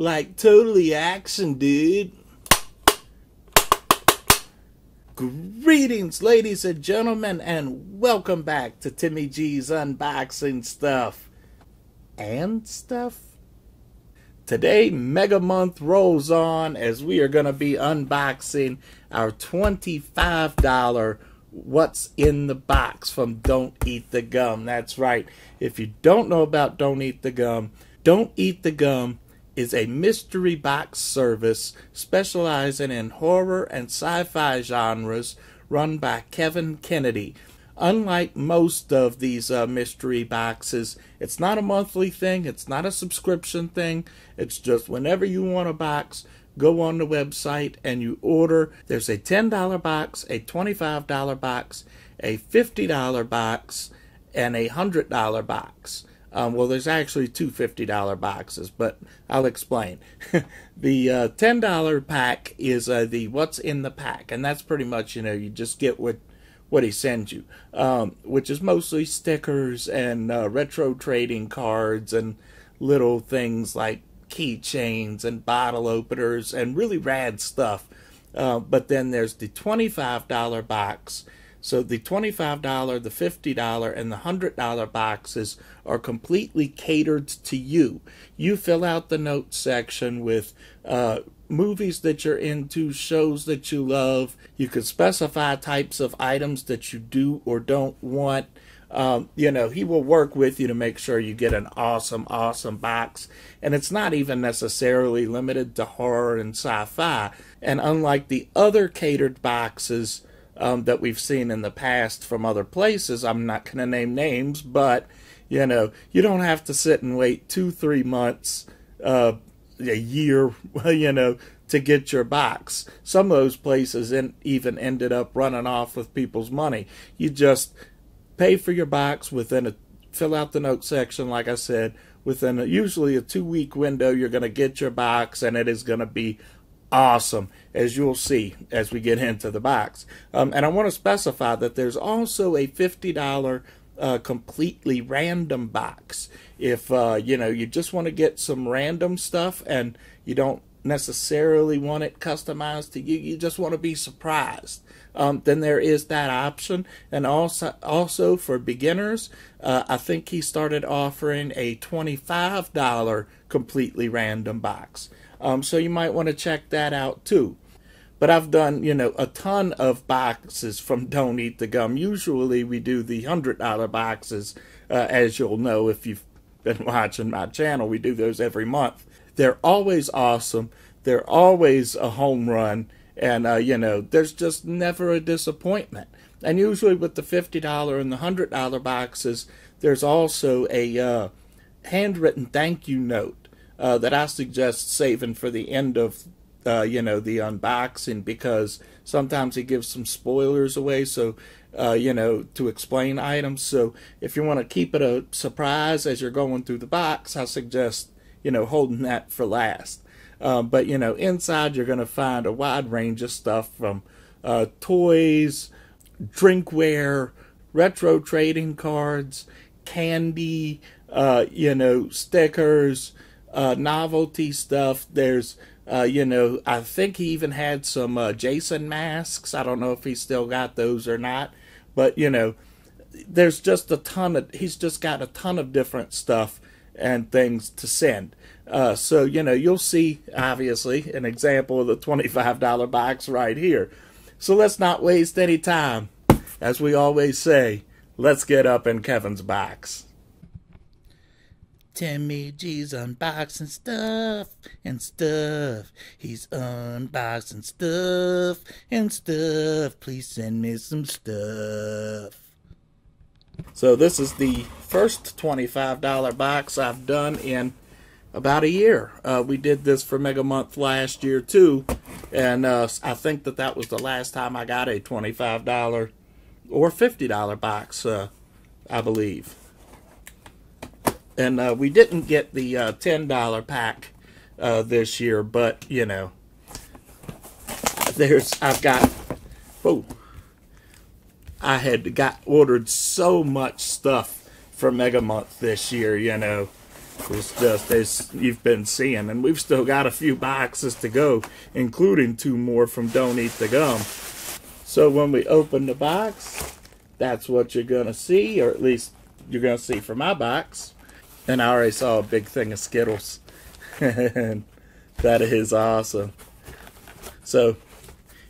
Like totally action, dude. Greetings, ladies and gentlemen, and welcome back to Timmy G's Unboxing Stuff. And stuff? Today, Mega Month rolls on as we are going to be unboxing our $25 What's in the Box from Don't Eat the Gum. That's right. If you don't know about Don't Eat the Gum, Don't Eat the Gum is a mystery box service specializing in horror and sci fi genres run by Kevin Kennedy. Unlike most of these uh, mystery boxes, it's not a monthly thing, it's not a subscription thing. It's just whenever you want a box, go on the website and you order. There's a $10 box, a $25 box, a $50 box, and a $100 box. Um, well, there's actually two $50 boxes, but I'll explain. the uh, $10 pack is uh, the what's in the pack, and that's pretty much, you know, you just get what what he sends you, um, which is mostly stickers and uh, retro trading cards and little things like keychains and bottle openers and really rad stuff. Uh, but then there's the $25 box so the $25, the $50, and the $100 boxes are completely catered to you. You fill out the notes section with uh, movies that you're into, shows that you love. You can specify types of items that you do or don't want. Um, you know, he will work with you to make sure you get an awesome, awesome box. And it's not even necessarily limited to horror and sci fi. And unlike the other catered boxes, um, that we've seen in the past from other places. I'm not going to name names, but you know, you don't have to sit and wait two, three months, uh, a year, you know, to get your box. Some of those places in, even ended up running off with people's money. You just pay for your box within a fill out the note section, like I said. Within a, usually a two week window, you're going to get your box, and it is going to be awesome, as you'll see as we get into the box. Um, and I want to specify that there's also a $50 uh, completely random box. If, uh, you know, you just want to get some random stuff and you don't necessarily want it customized to you, you just want to be surprised. Um, then there is that option. And also, also for beginners, uh, I think he started offering a $25 completely random box. Um, so you might want to check that out too. But I've done, you know, a ton of boxes from Don't Eat the Gum. Usually we do the $100 boxes, uh, as you'll know if you've been watching my channel. We do those every month. They're always awesome. They're always a home run. And, uh, you know, there's just never a disappointment. And usually with the $50 and the $100 boxes, there's also a uh, handwritten thank you note uh, that I suggest saving for the end of uh, you know the unboxing because sometimes he gives some spoilers away so uh, you know to explain items. So if you want to keep it a surprise as you're going through the box i suggest you know holding that for last. Um, but you know inside you're going to find a wide range of stuff from uh, toys drinkware retro trading cards candy uh, you know stickers uh, novelty stuff. There's, uh, you know, I think he even had some uh, Jason masks. I don't know if he still got those or not, but you know, there's just a ton of. He's just got a ton of different stuff and things to send. Uh, so you know, you'll see obviously an example of the twenty-five dollar box right here. So let's not waste any time. As we always say, let's get up in Kevin's box. Timmy G's unboxing stuff and stuff. He's unboxing stuff and stuff. Please send me some stuff. So this is the first $25 box I've done in about a year. Uh, we did this for Mega Month last year too, and uh, I think that that was the last time I got a $25 or $50 box, uh, I believe and uh, we didn't get the uh, ten dollar pack uh, this year, but you know, there's I've got oh, I had got ordered so much stuff for Mega Month this year, you know, It's just as you've been seeing, and we've still got a few boxes to go, including two more from Don't Eat the Gum. So when we open the box, that's what you're gonna see, or at least you're gonna see from my box. And I already saw a big thing of Skittles. and that is awesome. So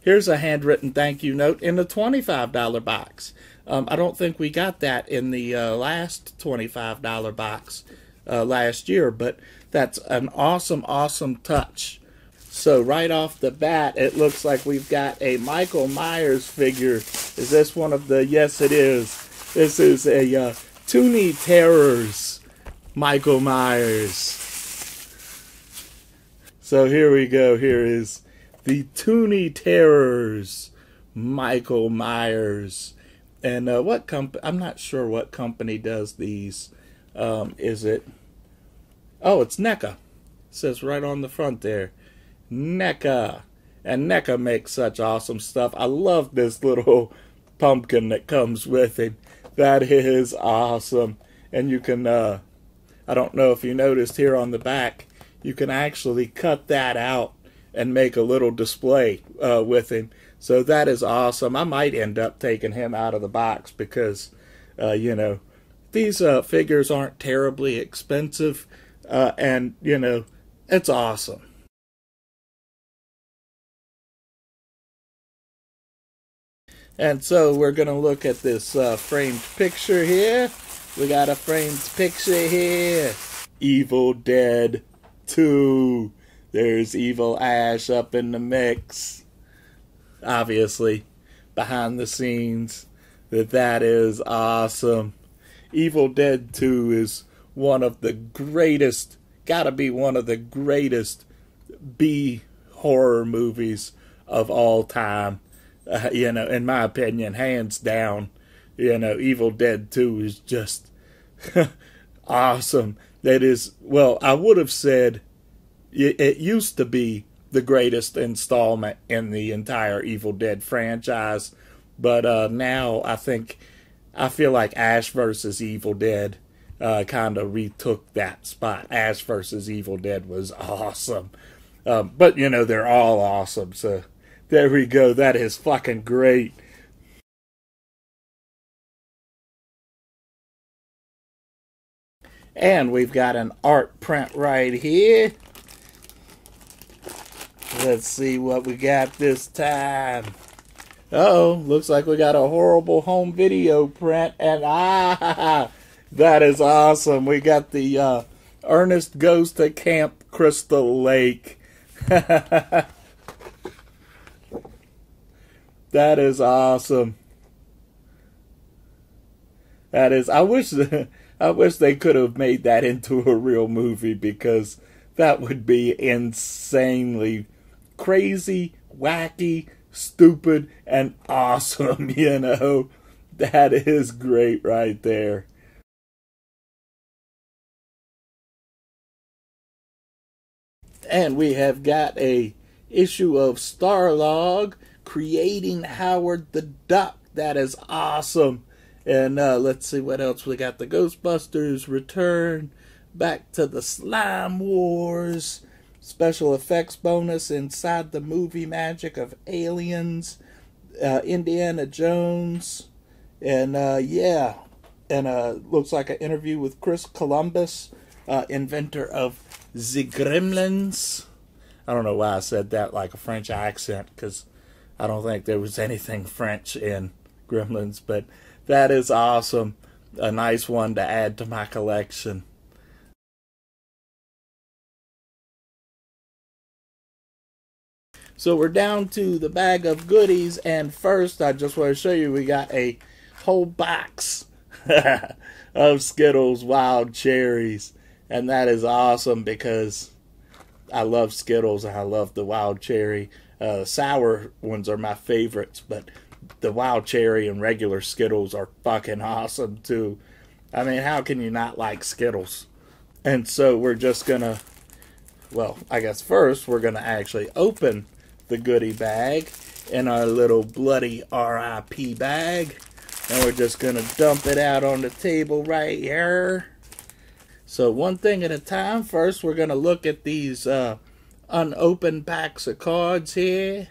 here's a handwritten thank you note in the $25 box. Um, I don't think we got that in the uh, last $25 box uh, last year, but that's an awesome, awesome touch. So right off the bat, it looks like we've got a Michael Myers figure. Is this one of the? Yes, it is. This is a uh, Toony Terrors Michael Myers. So here we go. Here is the Toony Terrors Michael Myers. And uh, what company? I'm not sure what company does these. Um, is it? Oh, it's NECA. It says right on the front there. NECA. And NECA makes such awesome stuff. I love this little pumpkin that comes with it. That is awesome. And you can, uh, I don't know if you noticed here on the back, you can actually cut that out and make a little display uh, with him. So that is awesome. I might end up taking him out of the box because, uh, you know, these uh, figures aren't terribly expensive, uh, and you know, it's awesome. And so we're going to look at this uh, framed picture here. We got a framed picture here. Evil Dead 2. There's Evil Ash up in the mix. Obviously, behind the scenes, that that is awesome. Evil Dead 2 is one of the greatest, gotta be one of the greatest B horror movies of all time. Uh, you know, in my opinion, hands down. You know, Evil Dead 2 is just awesome. That is, well, I would have said it, used to be the greatest installment in the entire Evil Dead franchise, but uh, now I think I feel like Ash versus Evil Dead uh, kind of retook that spot. Ash versus Evil Dead was awesome, um, but you know they're all awesome. So there we go. That is fucking great. And we've got an art print right here. Let's see what we got this time. Uh oh, looks like we got a horrible home video print, and ah, that is awesome. We got the uh, Ernest Goes to Camp Crystal Lake. that is awesome. That is. I wish. I wish they could have made that into a real movie because that would be insanely crazy, wacky, stupid, and awesome, you know. That is great right there. And we have got a issue of Starlog creating Howard the Duck. That is awesome. And uh, let's see what else we got. The Ghostbusters return back to the Slime Wars special effects bonus inside the movie magic of Aliens, uh, Indiana Jones, and uh, yeah, and uh, looks like an interview with Chris Columbus, uh, inventor of the Gremlins. I don't know why I said that like a French accent because I don't think there was anything French in Gremlins, but that is awesome. A nice one to add to my collection. So we're down to the bag of goodies, and first I just want to show you we got a whole box of Skittles Wild Cherries, and that is awesome because I love Skittles and I love the Wild Cherry. Uh, sour ones are my favorites, but the Wild Cherry and regular Skittles are fucking awesome too. I mean, how can you not like Skittles? And so we're just gonna, well, I guess first we're gonna actually open the goodie bag in our little bloody RIP bag. And we're just to dump it out on the table right here. So one thing at a time. First, we're to look at these uh, unopened packs of cards here.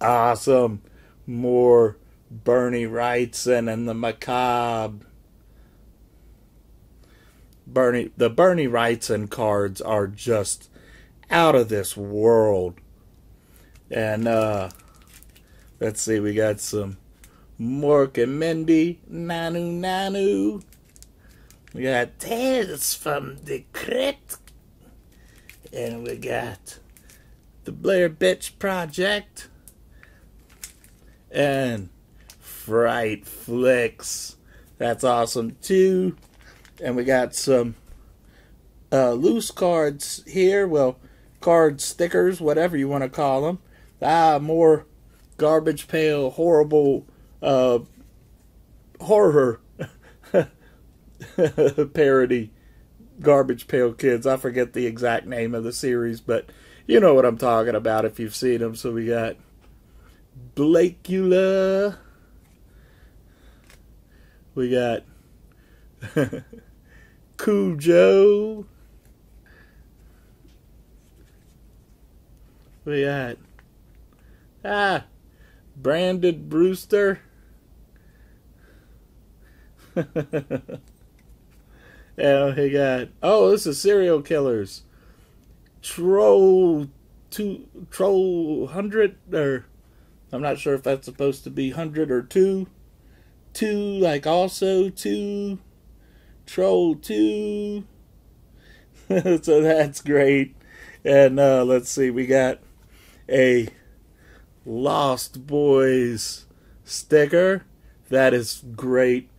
Awesome. More Bernie Wrightson and the Macabre. Bernie, the Bernie Wrightson cards are just out of this world. And uh let's see, we got some Mork and Mindy, Nanu Nanu. We got Tales from the Crypt. And we got the Blair Bitch Project. And Fright Flicks. That's awesome too. And we got some uh, loose cards here. Well, card stickers, whatever you want to call them. Ah, more garbage pail, horrible uh, horror parody garbage pail kids. I forget the exact name of the series, but you know what I'm talking about if you've seen them. So we got Blakula. We got Cujo. We got ah Branded Brewster. yeah, he got oh, this is serial killers. Troll two troll hundred or I'm not sure if that's supposed to be hundred or two. Two like also two troll two. so that's great. And uh, let's see, we got a Lost Boys sticker. That is great.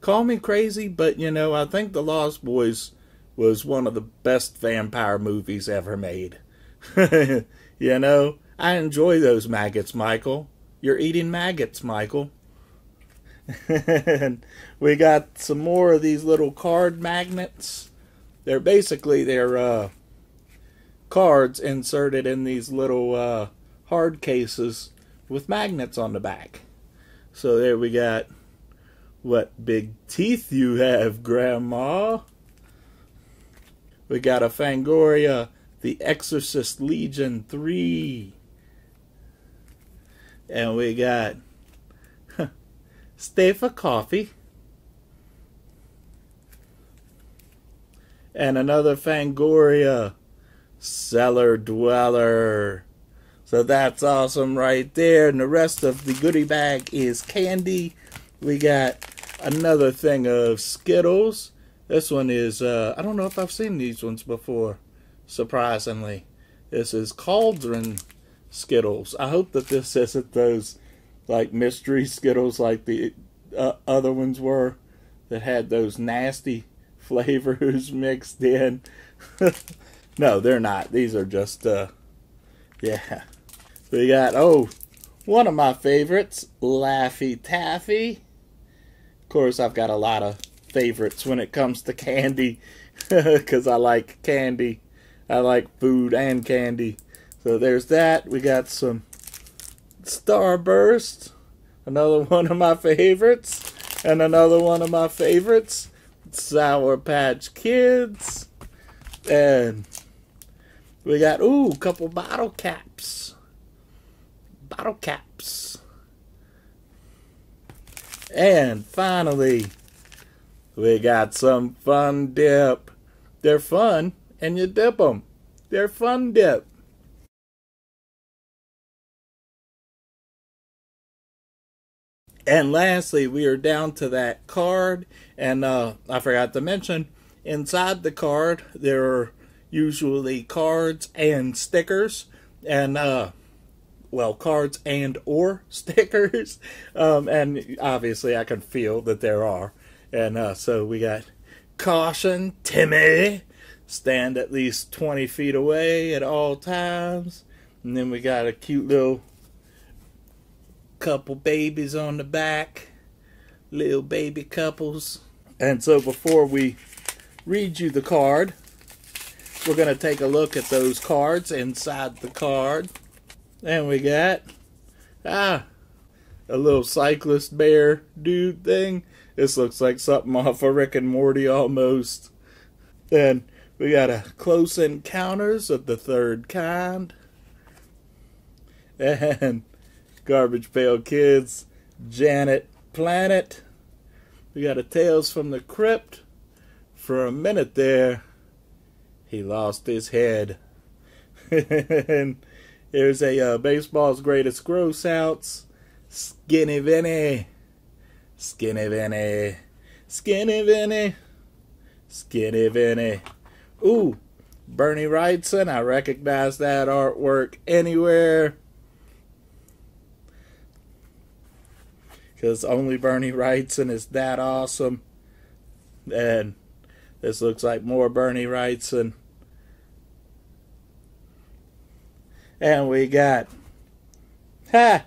Call me crazy, but you know, I think The Lost Boys was one of the best vampire movies ever made. you know, I enjoy those maggots, Michael. You're eating maggots, Michael. and we got some more of these little card magnets. They're basically they're uh, cards inserted in these little uh, hard cases with magnets on the back. So there we got what big teeth you have, Grandma. We got a Fangoria, The Exorcist Legion 3. And we got Stay for Coffee. And another Fangoria, Cellar Dweller. So that's awesome right there. And the rest of the goodie bag is candy. We got another thing of Skittles. This one is, uh, I don't know if I've seen these ones before, surprisingly. This is Cauldron Skittles. I hope that this isn't those like mystery Skittles like the uh, other ones were that had those nasty flavors mixed in. no, they're not. These are just, uh, yeah. We got, oh, one of my favorites, Laffy Taffy. Of course, I've got a lot of favorites when it comes to candy because I like candy. I like food and candy. So there's that. We got some Starburst, another one of my favorites, and another one of my favorites, Sour Patch Kids, and we got ooh, a couple bottle caps, bottle caps, and finally, we got some fun dip. They're fun, and you dip them. They're fun dip. And lastly, we are down to that card, and uh, I forgot to mention, inside the card there are usually cards and stickers, and uh, well, cards and or stickers, um, and obviously I can feel that there are, and uh, so we got caution, Timmy, stand at least twenty feet away at all times, and then we got a cute little couple babies on the back, little baby couples. And so before we read you the card, we're going to take a look at those cards inside the card. And we got, ah, a little cyclist bear dude thing. This looks like something off of Rick and Morty almost. Then we got a Close Encounters of the Third Kind. And Garbage Pail Kids, Janet Planet. We got a Tales from the Crypt. For a minute there, he lost his head. and there's a uh, baseball's greatest gross outs, Skinny Vinny, Skinny Vinny, Skinny Vinny, Skinny Vinny. Ooh, Bernie Wrightson, I recognize that artwork anywhere. Because only Bernie Wrightson is that awesome. And this looks like more Bernie Wrightson. And we got. Ha!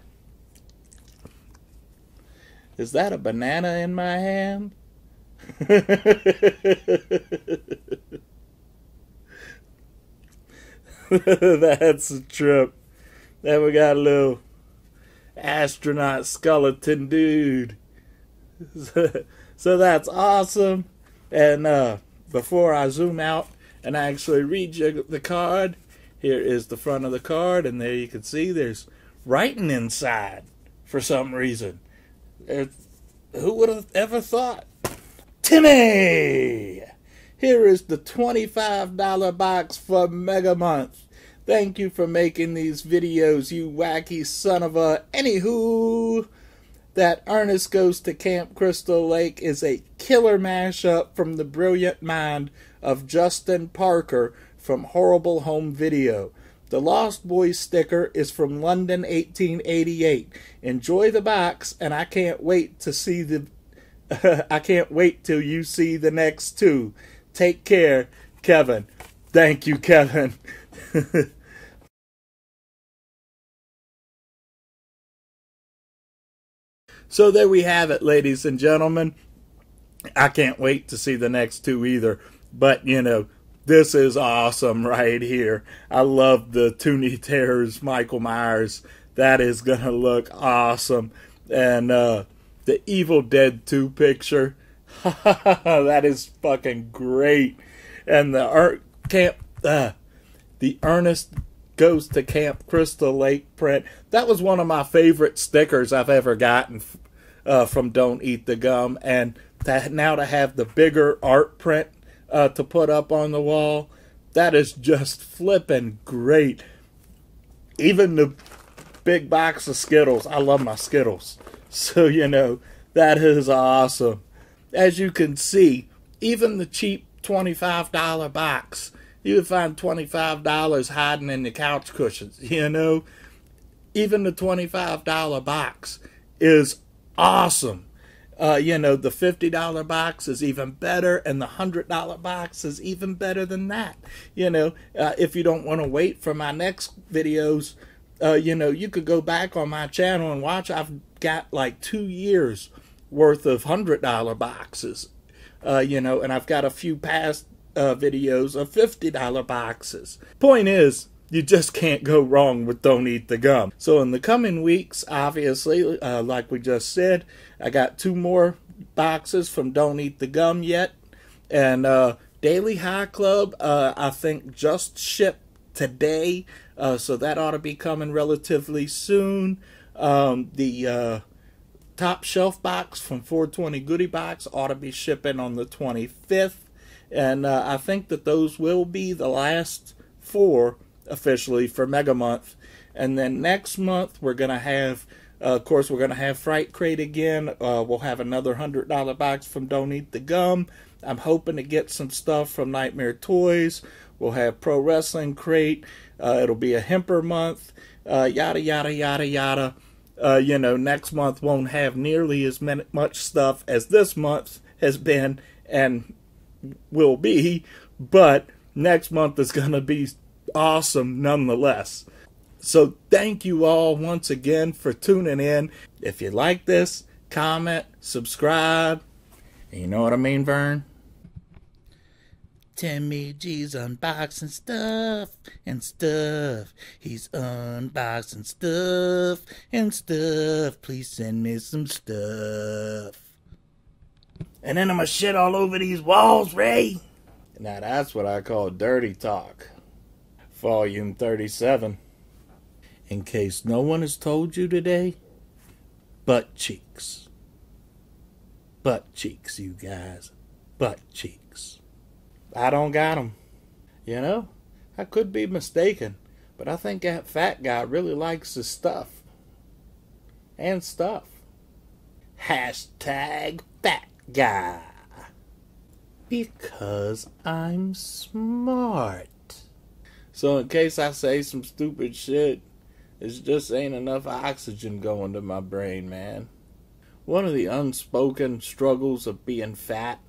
Is that a banana in my hand? That's a trip. Then we got a little astronaut skeleton dude. so that's awesome. And uh, before I zoom out and actually read you the card, here is the front of the card, and there you can see there's writing inside for some reason. who would have ever thought? Timmy! Here is the $25 box for Mega Month. Thank you for making these videos, you wacky son of a. Anywho, that Ernest Goes to Camp Crystal Lake is a killer mashup from the brilliant mind of Justin Parker from Horrible Home Video. The Lost Boys sticker is from London 1888. Enjoy the box, and I can't wait to see the. I can't wait till you see the next two. Take care, Kevin. Thank you, Kevin. so there we have it, ladies and gentlemen. I can't wait to see the next two either. But, you know, this is awesome right here. I love the Toony Terrors Michael Myers. That is going to look awesome. And uh, the Evil Dead 2 picture. that is fucking great. And the art camp uh, the Ernest goes to Camp Crystal Lake print. That was one of my favorite stickers I've ever gotten uh, from Don't Eat the Gum. And to, now to have the bigger art print uh, to put up on the wall. That is just flipping great. Even the big box of Skittles. I love my Skittles. So, you know, that is awesome. As you can see, even the cheap $25 box, you would find $25 hiding in the couch cushions, you know? Even the $25 box is awesome. Uh, you know, the $50 box is even better, and the $100 box is even better than that. You know, uh, if you don't want to wait for my next videos, uh, you know, you could go back on my channel and watch. I've got like two years worth of $100 boxes, uh, you know, and I've got a few past uh, videos of $50 boxes. Point is, you just can't go wrong with Don't Eat the Gum. So, in the coming weeks, obviously, uh, like we just said, I got two more boxes from Don't Eat the Gum yet. And uh, Daily High Club, uh, I think, just shipped today. Uh, so, that ought to be coming relatively soon. Um, the uh, top shelf box from 420 Goodie Box ought to be shipping on the 25th. And uh, I think that those will be the last four officially for Mega Month. And then next month, we're going to have, uh, of course, we're going to have Fright Crate again. Uh, we'll have another $100 box from Don't Eat the Gum. I'm hoping to get some stuff from Nightmare Toys. We'll have Pro Wrestling Crate. Uh, it'll be a Hemper month. Uh, yada, yada, yada, yada. Uh, you know, next month won't have nearly as many, much stuff as this month has been and will be. But next month is going to be awesome nonetheless. So thank you all once again for tuning in. If you like this, comment, subscribe. You know what I mean, Vern? Timmy G's unboxing stuff and stuff. He's unboxing stuff and stuff. Please send me some stuff. And then I'm gonna shit all over these walls, Ray. Now that's what I call dirty talk. Volume 37. In case no one has told you today, butt cheeks. Butt cheeks, you guys. Butt cheeks. I don't got 'em. You know, I could be mistaken, but I think that fat guy really likes his stuff. And stuff. Hashtag fat guy. Because I'm smart. So, in case I say some stupid shit, it just ain't enough oxygen going to my brain, man. One of the unspoken struggles of being fat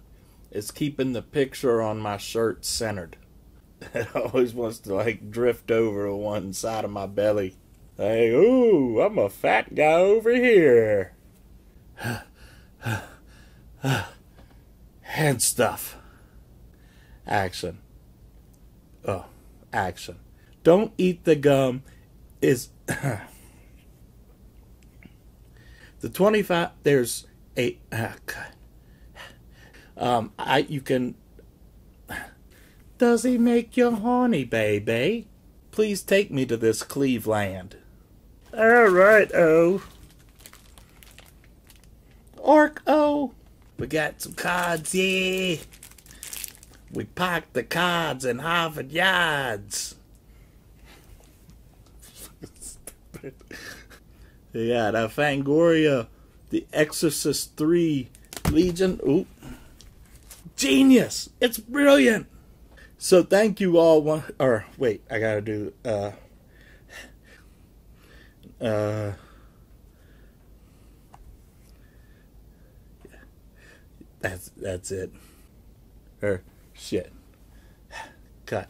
is keeping the picture on my shirt centered. It always wants to like drift over to one side of my belly. Hey, ooh, I'm a fat guy over here. and stuff. Action. Oh, action. Don't eat the gum is the 25 there's a uh, um I you can does he make you horny, baby? Please take me to this Cleveland. All right, oh. Orc, oh. We got some cards, yeah. We parked the cards in Harvard Yards. yeah, that Fangoria, The Exorcist 3, Legion. Oop. Genius! It's brilliant! So thank you all. One, or wait, I gotta do. Uh, uh, that's that's it. Or shit. Cut.